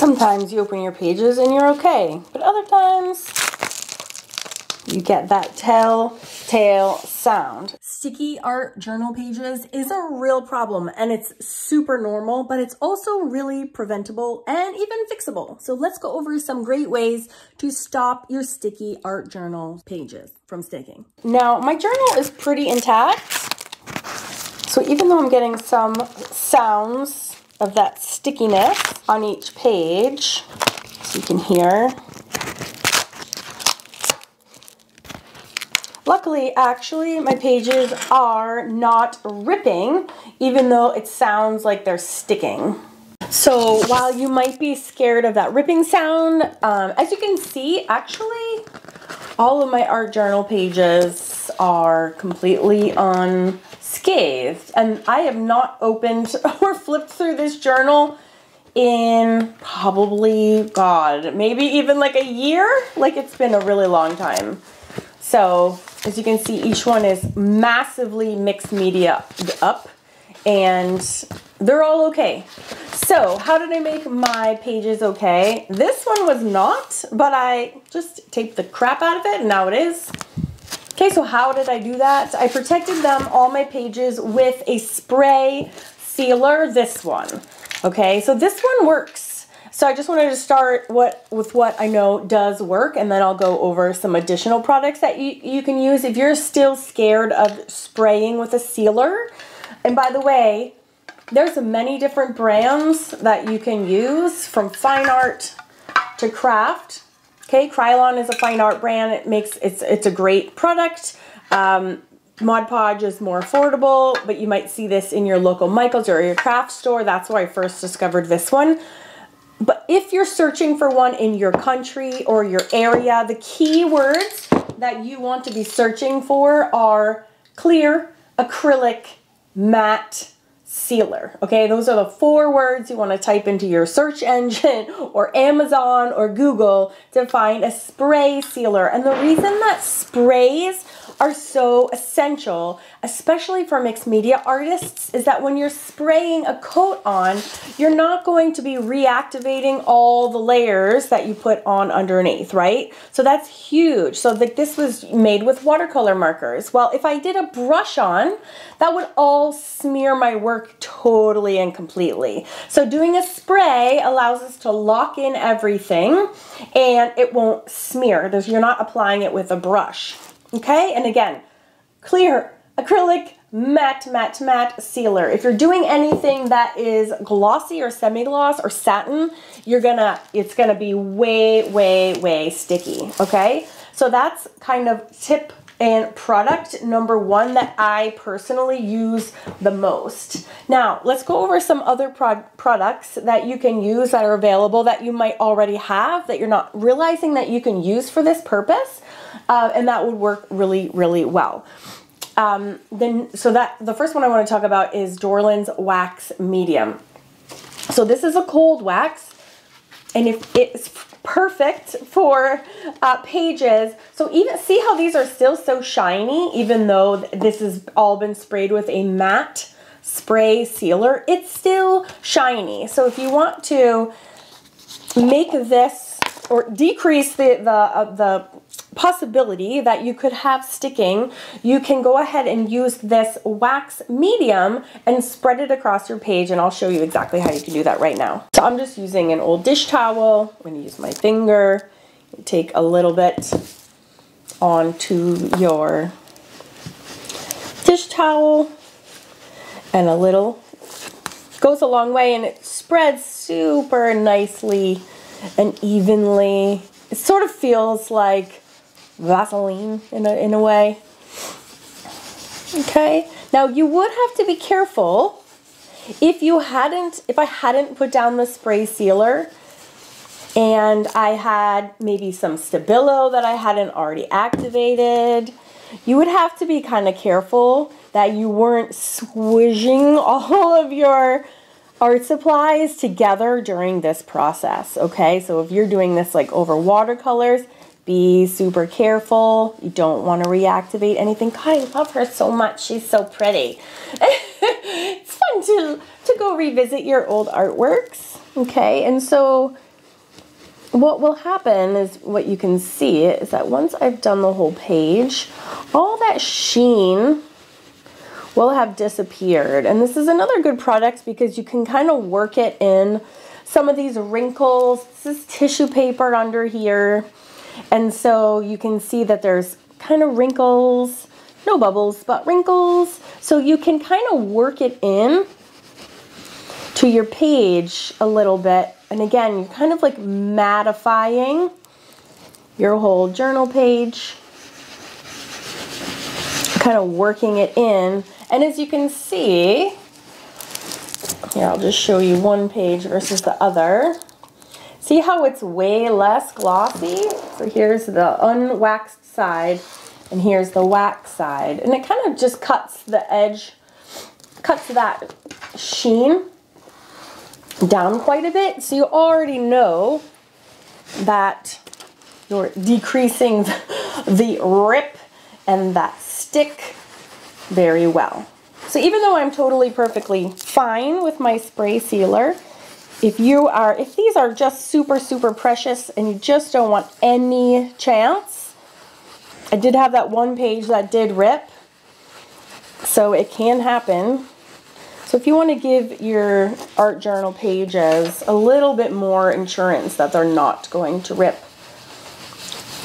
Sometimes you open your pages and you're okay, but other times you get that telltale sound. Sticky art journal pages is a real problem and it's super normal, but it's also really preventable and even fixable. So let's go over some great ways to stop your sticky art journal pages from sticking. Now, my journal is pretty intact. So even though I'm getting some sounds of that stickiness on each page, so you can hear, Luckily, actually, my pages are not ripping, even though it sounds like they're sticking. So while you might be scared of that ripping sound, um, as you can see, actually, all of my art journal pages are completely unscathed. And I have not opened or flipped through this journal in probably, God, maybe even like a year. Like it's been a really long time. So as you can see, each one is massively mixed media up and they're all okay. So how did I make my pages okay? This one was not, but I just taped the crap out of it and now it is. Okay, so how did I do that? I protected them, all my pages, with a spray sealer, this one. Okay, so this one works. So I just wanted to start what with what I know does work and then I'll go over some additional products that you, you can use if you're still scared of spraying with a sealer. And by the way, there's many different brands that you can use from fine art to craft. Okay, Krylon is a fine art brand. It makes it's it's a great product. Um, Mod Podge is more affordable, but you might see this in your local Michaels or your craft store. That's where I first discovered this one. But if you're searching for one in your country or your area, the keywords that you want to be searching for are clear, acrylic, matte, sealer. Okay, those are the four words you want to type into your search engine or Amazon or Google to find a spray sealer. And the reason that sprays are so essential, especially for mixed media artists, is that when you're spraying a coat on, you're not going to be reactivating all the layers that you put on underneath, right? So that's huge. So like this was made with watercolor markers. Well, if I did a brush on, that would all smear my work totally and completely. So doing a spray allows us to lock in everything and it won't smear. There's, you're not applying it with a brush. Okay, and again, clear, acrylic, matte, matte, matte sealer. If you're doing anything that is glossy or semi-gloss or satin, you're gonna, it's gonna be way, way, way sticky, okay? So that's kind of tip and product number one that I personally use the most. Now, let's go over some other pro products that you can use that are available that you might already have that you're not realizing that you can use for this purpose uh, and that would work really, really well. Um, then, so that the first one I want to talk about is Dorland's Wax Medium. So this is a cold wax, and if it's perfect for uh, pages. So even see how these are still so shiny, even though this has all been sprayed with a matte spray sealer, it's still shiny. So if you want to make this or decrease the, the, uh, the possibility that you could have sticking, you can go ahead and use this wax medium and spread it across your page and I'll show you exactly how you can do that right now. So I'm just using an old dish towel. I'm gonna use my finger, take a little bit onto your dish towel and a little goes a long way and it spreads super nicely and evenly. It sort of feels like Vaseline in a, in a way. Okay, now you would have to be careful if you hadn't, if I hadn't put down the spray sealer and I had maybe some Stabilo that I hadn't already activated, you would have to be kind of careful that you weren't swishing all of your art supplies together during this process, okay? So if you're doing this like over watercolors, be super careful. You don't want to reactivate anything. God, I love her so much. She's so pretty. it's fun to, to go revisit your old artworks. Okay, and so what will happen is what you can see is that once I've done the whole page, all that sheen will have disappeared. And this is another good product because you can kind of work it in some of these wrinkles. This is tissue paper under here. And so you can see that there's kind of wrinkles, no bubbles, but wrinkles. So you can kind of work it in to your page a little bit. And again, you're kind of like mattifying your whole journal page, kind of working it in. And as you can see, here, I'll just show you one page versus the other. See how it's way less glossy? So here's the unwaxed side and here's the wax side. And it kind of just cuts the edge, cuts that sheen down quite a bit. So you already know that you're decreasing the rip and that stick very well. So even though I'm totally perfectly fine with my spray sealer, if you are, if these are just super, super precious and you just don't want any chance, I did have that one page that did rip, so it can happen. So if you want to give your art journal pages a little bit more insurance that they're not going to rip,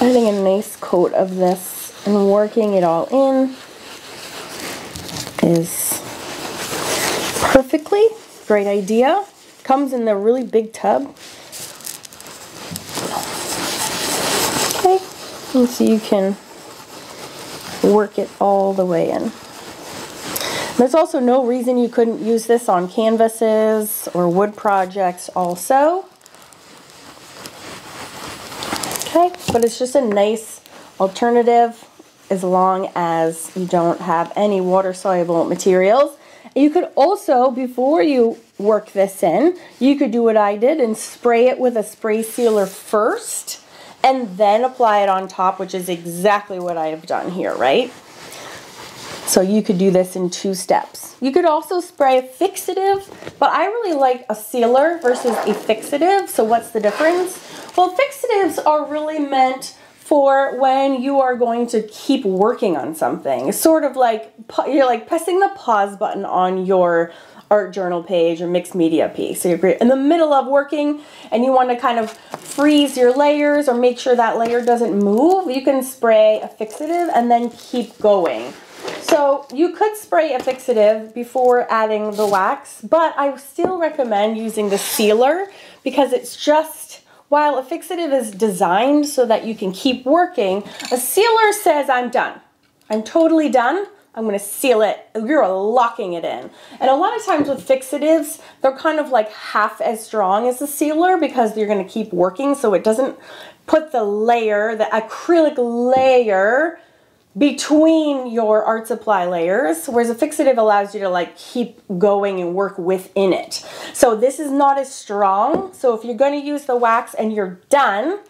adding a nice coat of this and working it all in is perfectly. Great idea. Comes in the really big tub. Okay, and so you can work it all the way in. There's also no reason you couldn't use this on canvases or wood projects also. Okay, but it's just a nice alternative as long as you don't have any water soluble materials. You could also, before you work this in, you could do what I did and spray it with a spray sealer first and then apply it on top, which is exactly what I have done here, right? So you could do this in two steps. You could also spray a fixative, but I really like a sealer versus a fixative. So what's the difference? Well, fixatives are really meant for when you are going to keep working on something. Sort of like you're like pressing the pause button on your art journal page or mixed media piece. So you're in the middle of working and you want to kind of freeze your layers or make sure that layer doesn't move. You can spray a fixative and then keep going. So you could spray a fixative before adding the wax, but I still recommend using the sealer because it's just while a fixative is designed so that you can keep working, a sealer says, I'm done. I'm totally done. I'm going to seal it. You're locking it in. And a lot of times with fixatives, they're kind of like half as strong as a sealer because you're going to keep working so it doesn't put the layer, the acrylic layer between your art supply layers, whereas a fixative allows you to like keep going and work within it. So this is not as strong. So if you're going to use the wax and you're done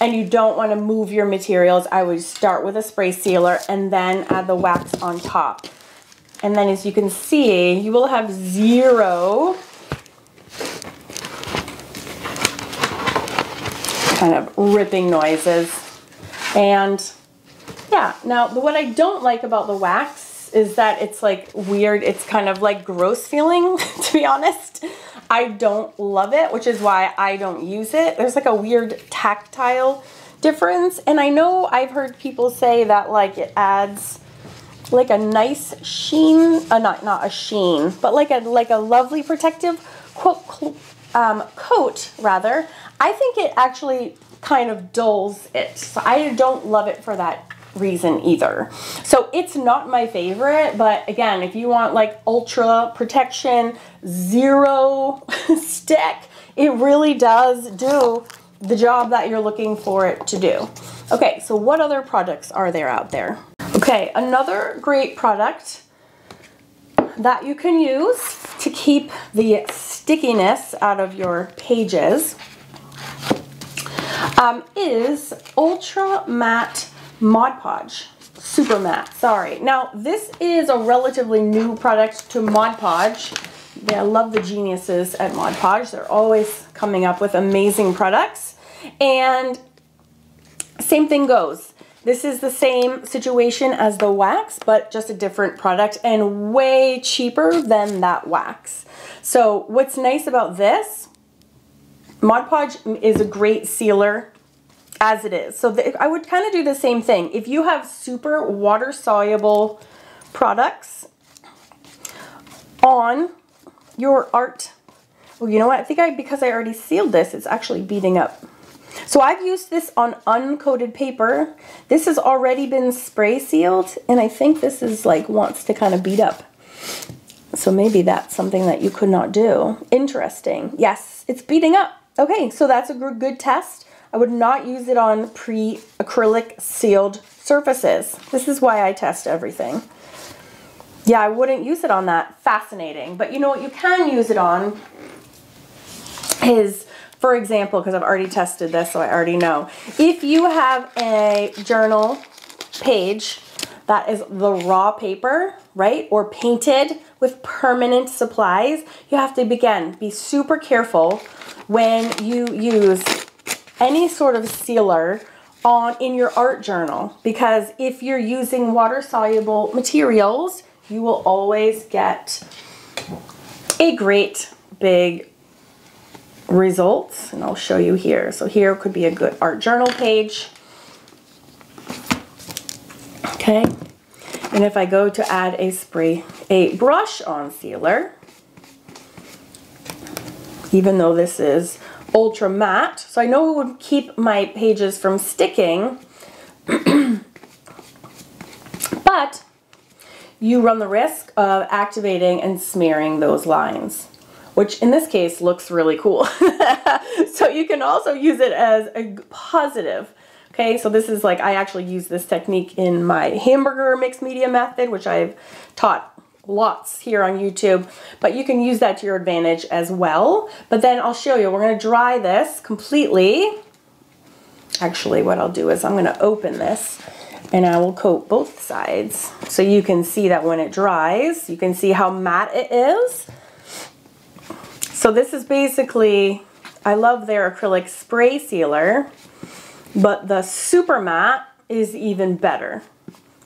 and you don't want to move your materials, I would start with a spray sealer and then add the wax on top. And then as you can see, you will have zero kind of ripping noises. And yeah, now what I don't like about the wax is that it's like weird, it's kind of like gross feeling, to be honest. I don't love it, which is why I don't use it. There's like a weird tactile difference. And I know I've heard people say that like it adds like a nice sheen, uh, not, not a sheen, but like a, like a lovely protective coat, um, coat rather. I think it actually kind of dulls it. So I don't love it for that reason either. So it's not my favorite, but again, if you want like ultra protection, zero stick, it really does do the job that you're looking for it to do. Okay, so what other products are there out there? Okay, another great product that you can use to keep the stickiness out of your pages um, is Ultra Matte Mod Podge. Super matte, sorry. Now, this is a relatively new product to Mod Podge. I love the geniuses at Mod Podge. They're always coming up with amazing products. And same thing goes. This is the same situation as the wax, but just a different product and way cheaper than that wax. So what's nice about this, Mod Podge is a great sealer as it is. So I would kind of do the same thing. If you have super water soluble products on your art, well, you know what? I think I, because I already sealed this, it's actually beating up. So I've used this on uncoated paper. This has already been spray sealed and I think this is like wants to kind of beat up. So maybe that's something that you could not do. Interesting. Yes, it's beating up. Okay, so that's a good test. I would not use it on pre-acrylic sealed surfaces. This is why I test everything. Yeah, I wouldn't use it on that. Fascinating. But you know what you can use it on is for example, because I've already tested this, so I already know. If you have a journal page that is the raw paper, right, or painted with permanent supplies, you have to, again, be super careful when you use any sort of sealer on in your art journal because if you're using water soluble materials, you will always get a great big results and I'll show you here. So here could be a good art journal page. Okay. And if I go to add a spray, a brush on sealer, even though this is ultra matte, so I know it would keep my pages from sticking, but you run the risk of activating and smearing those lines which in this case looks really cool. so you can also use it as a positive. Okay, so this is like, I actually use this technique in my hamburger mixed media method, which I've taught lots here on YouTube, but you can use that to your advantage as well. But then I'll show you, we're gonna dry this completely. Actually, what I'll do is I'm gonna open this and I will coat both sides. So you can see that when it dries, you can see how matte it is. So this is basically, I love their acrylic spray sealer, but the super matte is even better.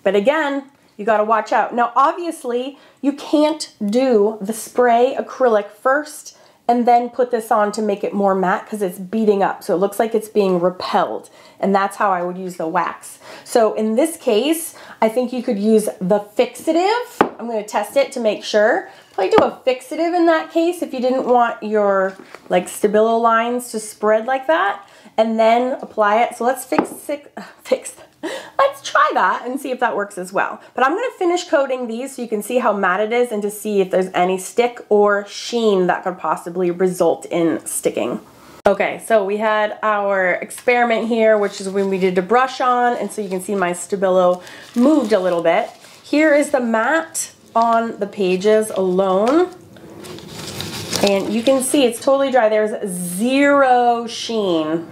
But again, you gotta watch out. Now obviously, you can't do the spray acrylic first and then put this on to make it more matte because it's beating up. So it looks like it's being repelled. And that's how I would use the wax. So in this case, I think you could use the fixative. I'm gonna test it to make sure. Probably do a fixative in that case if you didn't want your like Stabilo lines to spread like that and then apply it. So let's fix, fix, let's try that and see if that works as well. But I'm gonna finish coating these so you can see how matte it is and to see if there's any stick or sheen that could possibly result in sticking. Okay, so we had our experiment here, which is when we did the brush on, and so you can see my Stabilo moved a little bit. Here is the matte on the pages alone. And you can see it's totally dry. There's zero sheen.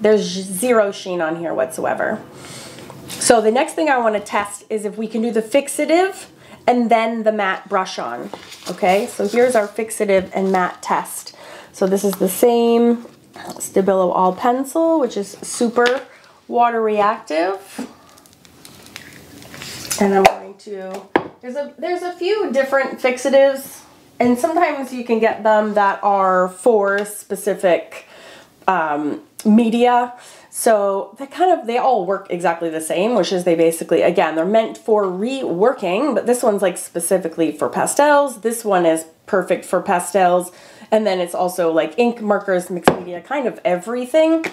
There's zero sheen on here whatsoever. So the next thing I want to test is if we can do the fixative and then the matte brush on. Okay, so here's our fixative and matte test. So this is the same Stabilo All Pencil, which is super water reactive. And I'm going to there's a there's a few different fixatives, and sometimes you can get them that are for specific um, media. So they kind of they all work exactly the same, which is they basically again they're meant for reworking, but this one's like specifically for pastels. This one is perfect for pastels. And then it's also like ink markers, mixed media, kind of everything.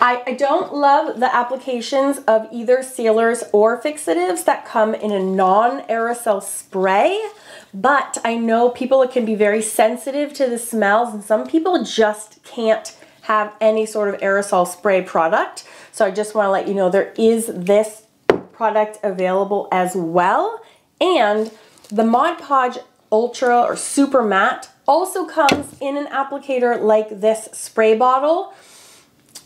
I, I don't love the applications of either sealers or fixatives that come in a non-aerosol spray, but I know people can be very sensitive to the smells and some people just can't have any sort of aerosol spray product. So I just wanna let you know there is this product available as well. And the Mod Podge Ultra or Super Matte also comes in an applicator like this spray bottle.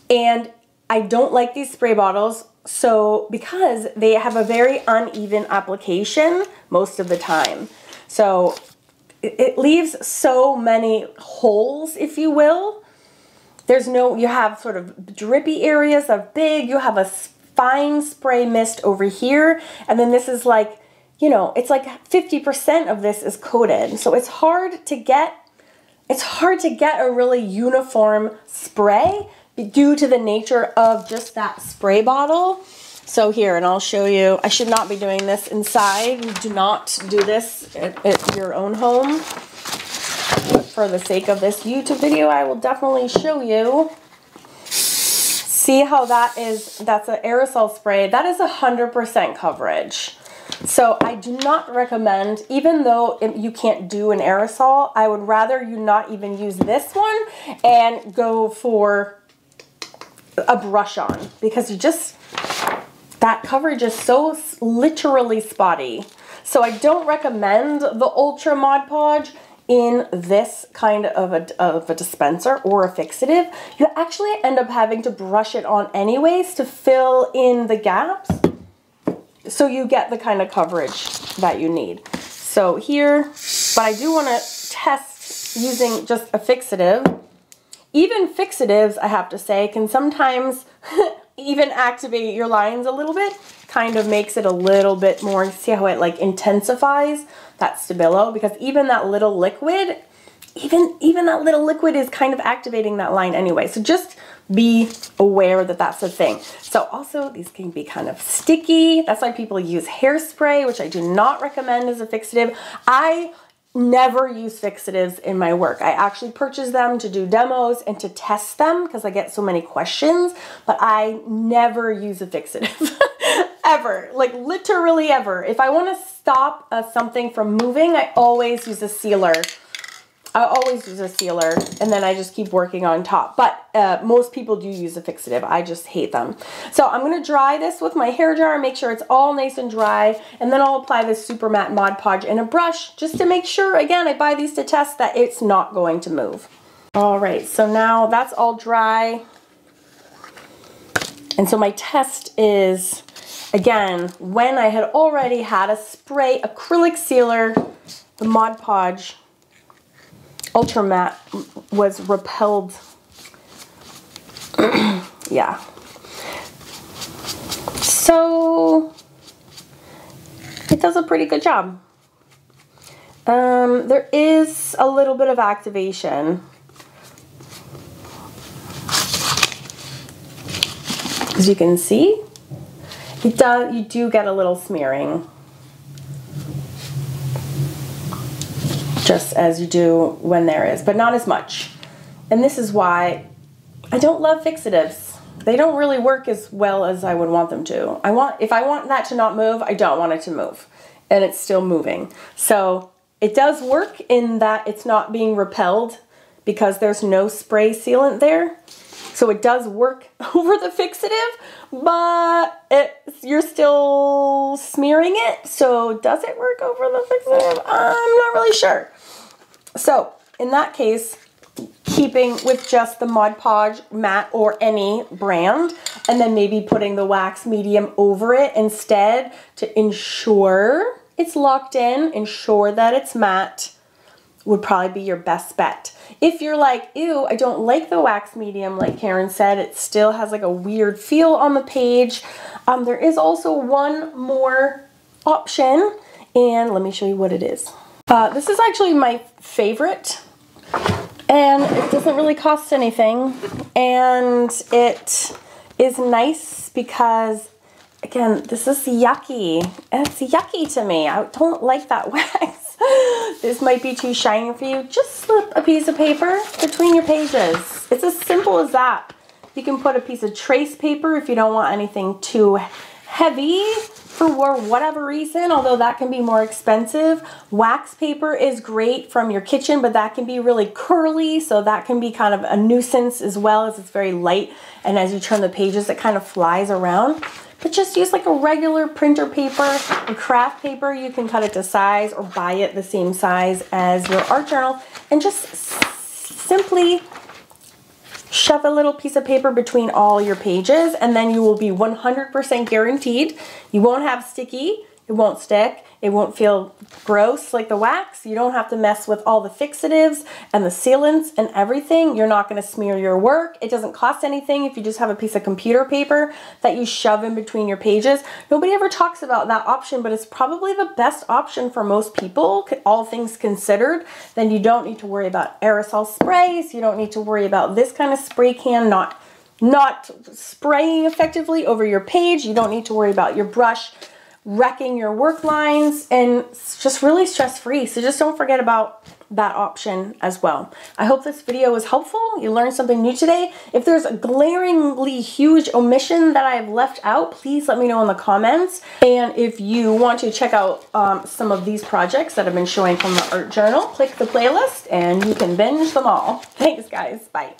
And I don't like these spray bottles so because they have a very uneven application most of the time. So it leaves so many holes, if you will. there's no, you have sort of drippy areas of big, you have a fine spray mist over here, and then this is like, you know, it's like 50% of this is coated. So it's hard to get, it's hard to get a really uniform spray due to the nature of just that spray bottle. So here, and I'll show you, I should not be doing this inside. Do not do this at, at your own home. But for the sake of this YouTube video, I will definitely show you. See how that is, that's an aerosol spray. That is 100% coverage. So I do not recommend, even though you can't do an aerosol, I would rather you not even use this one and go for a brush on because you just, that coverage is so literally spotty. So I don't recommend the Ultra Mod Podge in this kind of a, of a dispenser or a fixative. You actually end up having to brush it on anyways to fill in the gaps so you get the kind of coverage that you need. So here, but I do want to test using just a fixative. Even fixatives, I have to say, can sometimes even activate your lines a little bit. Kind of makes it a little bit more, see how it like intensifies that Stabilo because even that little liquid, even, even that little liquid is kind of activating that line anyway. So just be aware that that's a thing. So also these can be kind of sticky. That's why people use hairspray, which I do not recommend as a fixative. I never use fixatives in my work. I actually purchase them to do demos and to test them because I get so many questions, but I never use a fixative. ever, like literally ever. If I want to stop uh, something from moving, I always use a sealer I always use a sealer and then I just keep working on top. But uh, most people do use a fixative. I just hate them. So I'm going to dry this with my hair dryer, make sure it's all nice and dry. And then I'll apply this Super Matte Mod Podge in a brush just to make sure, again, I buy these to test that it's not going to move. All right, so now that's all dry. And so my test is, again, when I had already had a spray acrylic sealer, the Mod Podge, Ultra Matte was repelled. yeah. So it does a pretty good job. Um, there is a little bit of activation. As you can see, it does, you do get a little smearing. Just as you do when there is, but not as much. And this is why I don't love fixatives. They don't really work as well as I would want them to. I want if I want that to not move, I don't want it to move. And it's still moving. So it does work in that it's not being repelled because there's no spray sealant there. So it does work over the fixative, but it, you're still smearing it. So does it work over the fixative? I'm not really sure. So in that case, keeping with just the Mod Podge matte or any brand, and then maybe putting the wax medium over it instead to ensure it's locked in, ensure that it's matte, would probably be your best bet. If you're like, ew, I don't like the wax medium, like Karen said, it still has like a weird feel on the page. Um, there is also one more option, and let me show you what it is. Uh, this is actually my favorite and it doesn't really cost anything and it is nice because again this is yucky. It's yucky to me. I don't like that wax. This might be too shiny for you. Just slip a piece of paper between your pages. It's as simple as that. You can put a piece of trace paper if you don't want anything too heavy for whatever reason, although that can be more expensive. Wax paper is great from your kitchen, but that can be really curly, so that can be kind of a nuisance as well as it's very light, and as you turn the pages, it kind of flies around. But just use like a regular printer paper or craft paper. You can cut it to size or buy it the same size as your art journal and just simply shove a little piece of paper between all your pages and then you will be 100% guaranteed you won't have sticky, it won't stick. It won't feel gross like the wax. You don't have to mess with all the fixatives and the sealants and everything. You're not gonna smear your work. It doesn't cost anything if you just have a piece of computer paper that you shove in between your pages. Nobody ever talks about that option, but it's probably the best option for most people, all things considered. Then you don't need to worry about aerosol sprays. You don't need to worry about this kind of spray can not not spraying effectively over your page. You don't need to worry about your brush wrecking your work lines and just really stress free. So just don't forget about that option as well. I hope this video was helpful. You learned something new today. If there's a glaringly huge omission that I've left out, please let me know in the comments. And if you want to check out um, some of these projects that I've been showing from the art journal, click the playlist and you can binge them all. Thanks guys, bye.